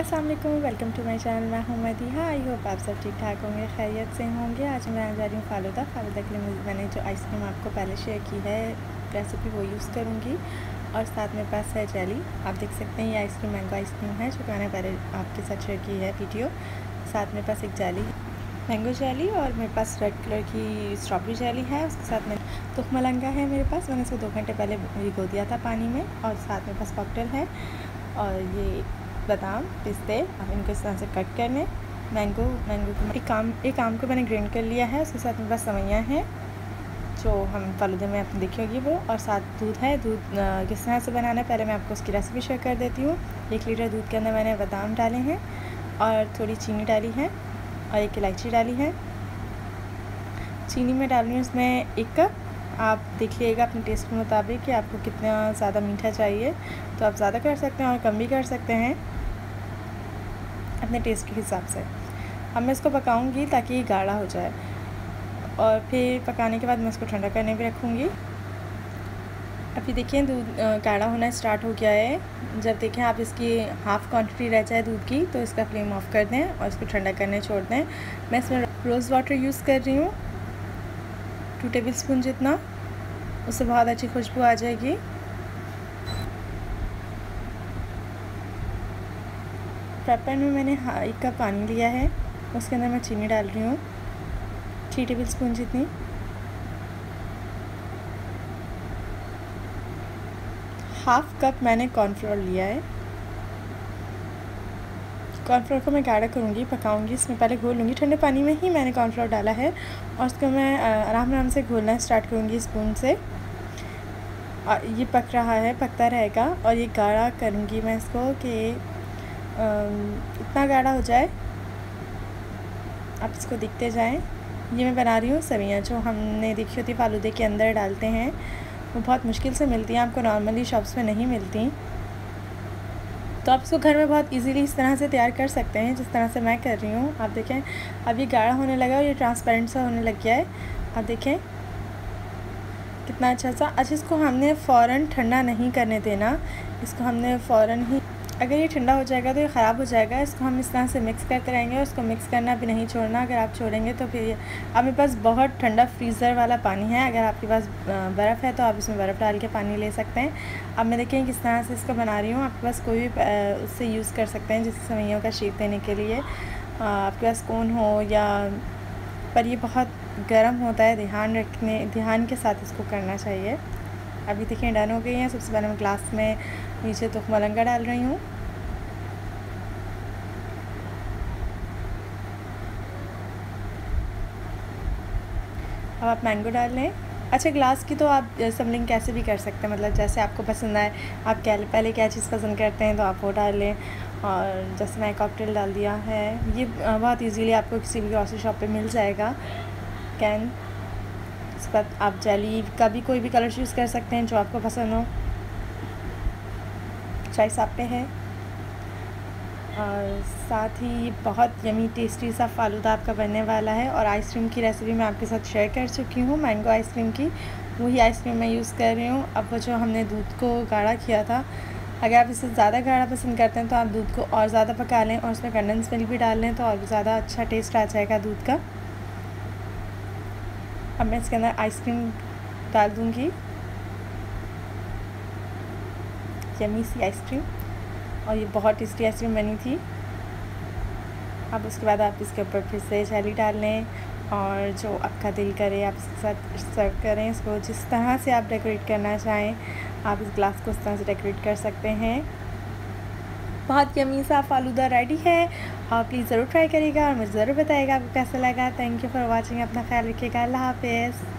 Aslam welcome to my channel मैं हूँ Madiha I hope आप सब ठीक ठाक होंगे, खैरियत से होंगे. आज मैं जा रही हूँ फालूदा फालूदा के लिए मैंने जो आइसक्रीम आपको पहले शेयर की है रेसिपी वो यूज़ करूँगी. और साथ में पास है जेली आप देख सकते हैं ये आइसक्रीम मैंगो आइसक्रीम है, जो मैंने पहले आपके साथ शेयर की है वीडियो साथ में पास एक जेली मैंगो जेली और मेरे पास रेड कलर की स्ट्रॉबेरी जेली है. उसके साथ में तुख मलंगा है मेरे पास. मैंने इसको दो घंटे पहले भिगो दिया था पानी में और साथ में पास कॉकटेल है. और ये बादाम, पिस्ते, अब इनको इस तरह से कट करने। मैंगो मैंगो को एक आम एक आम को मैंने ग्राइंड कर लिया है, उसके साथ मेरे पास सवैयाँ हैं, जो हम फलूदे में आपने देखी होगी वो। और साथ दूध है, दूध किस तरह से बनाना है, पहले मैं आपको उसकी रेसिपी शेयर कर देती हूँ। एक लीटर दूध के अंदर मैंने बादाम डाले हैं, और थोड़ी चीनी डाली है, और एक इलायची डाली है। चीनी में डाल हूँ उसमें एक कप। आप देख लीजिएगा अपने टेस्ट के मुताबिक कि आपको कितना ज़्यादा मीठा चाहिए। तो आप ज़्यादा कर सकते हैं और कम भी कर सकते हैं। अपने टेस्ट के हिसाब से। अब मैं इसको पकाऊँगी ताकि ये गाढ़ा हो जाए। और फिर पकाने के बाद मैं इसको ठंडा करने भी रखूँगी। अभी देखिए दूध गाढ़ा होना स्टार्ट हो गया है। जब देखें आप इसकी हाफ़ क्वांटिटी रह जाए दूध की तो इसका फ्लेम ऑफ़ कर दें और इसको ठंडा करने छोड़ दें। मैं इसमें रोज़ वाटर यूज़ कर रही हूँ। टू टेबल स्पून जितना, उससे बहुत अच्छी खुशबू आ जाएगी। फ्राई पैन में मैंने एक कप पानी लिया है, उसके अंदर मैं चीनी डाल रही हूँ। थ्री टेबल स्पून जितनी। हाफ़ कप मैंने कॉर्नफ्लोर लिया है। कॉर्नफ्लोर को मैं गाढ़ा करूँगी, पकाऊँगी, इसमें पहले घोल लूँगी। ठंडे पानी में ही मैंने कॉर्नफ्लोर डाला है, और उसको मैं आराम आराम से घोलना स्टार्ट करूँगी स्पून से। और ये पक रहा है, पकता रहेगा, और ये गाढ़ा करूँगी मैं इसको कि इतना गाढ़ा हो जाए, आप इसको दिखते जाएँ। ये मैं बना रही हूँ, सवियाँ, जो हमने देखी होती फालूदे के अंदर डालते हैं। वो बहुत मुश्किल से मिलती हैं, आपको नॉर्मली शॉप्स में नहीं मिलती। तो आप इसको घर में बहुत इजीली इस तरह से तैयार कर सकते हैं, जिस तरह से मैं कर रही हूँ। आप देखें, अब ये गाढ़ा होने लगा और ये ट्रांसपेरेंट सा होने लग गया है। आप देखें, कितना अच्छा सा। अच्छा इसको हमने फ़ौर ठंडा नहीं करने देना। इसको हमने फ़ौर ही अगर ये ठंडा हो जाएगा तो ये ख़राब हो जाएगा, इसको हम इस तरह से मिक्स करते रहेंगे और उसको मिक्स करना भी नहीं छोड़ना। अगर आप छोड़ेंगे तो फिर अब मेरे पास बहुत ठंडा फ्रीज़र वाला पानी है, अगर आपके पास बर्फ़ है तो आप इसमें बर्फ़ डाल के पानी ले सकते हैं। अब मैं देखें किस तरह से इसको बना रही हूँ। आपके पास कोई भी उससे यूज़ कर सकते हैं जिस सवैयों का शेप देने के लिए। आपके पास कौन हो या, पर ये बहुत गर्म होता है, ध्यान रखने, ध्यान के साथ इसको करना चाहिए। अभी देखिए डन हो गई हैं, सबसे पहले मैं ग्लास में नीचे तो मलंगा डाल रही हूँ। अब आप मैंगो डाल लें। अच्छा ग्लास की तो आप समलिंग कैसे भी कर सकते हैं मतलब जैसे आपको पसंद आए, आप क्या, पहले क्या चीज़ पसंद करते हैं तो आप वो डाल लें। और जैसे मैं कॉकटेल डाल दिया है, ये बहुत इजीली आपको किसी भी ग्रॉसरी शॉप पे मिल जाएगा। कैन उसके बाद आप जेली का भी कोई भी कलर चूज़ कर सकते हैं, जो आपको पसंद हो। चॉइस आप पे है। और साथ ही ये बहुत यमी टेस्टी सा फालूदा आपका बनने वाला है और आइसक्रीम की रेसिपी मैं आपके साथ शेयर कर चुकी हूँ मैंगो आइसक्रीम की। वही आइसक्रीम मैं यूज़ कर रही हूँ। अब जो हमने दूध को गाढ़ा किया था, अगर आप इसे ज़्यादा गाढ़ा पसंद करते हैं तो आप दूध को और ज़्यादा पका लें और उसमें कंडेंस मिल्क भी डाल लें तो और भी ज़्यादा अच्छा टेस्ट आ जाएगा दूध का। अब मैं इसके अंदर आइसक्रीम डाल दूँगी। यमी सी आइसक्रीम और ये बहुत टेस्टी आइसक्रीम बनी थी। अब उसके बाद आप इसके ऊपर फिर से जेली डाल लें और जो आपका दिल करे, आप इसके साथ सर्व करें। इसको जिस तरह से आप डेकोरेट करना चाहें, आप इस ग्लास को उस तरह से डेकोरेट कर सकते हैं। बहुत यमी सा फालूदा रेडी है। और प्लीज़ ज़रूर ट्राई करिएगा और मुझे ज़रूर बताइएगा आपको कैसा लगा। थैंक यू फॉर वॉचिंग अपना ख्याल रखिएगा। अल्लाह हाफिज़।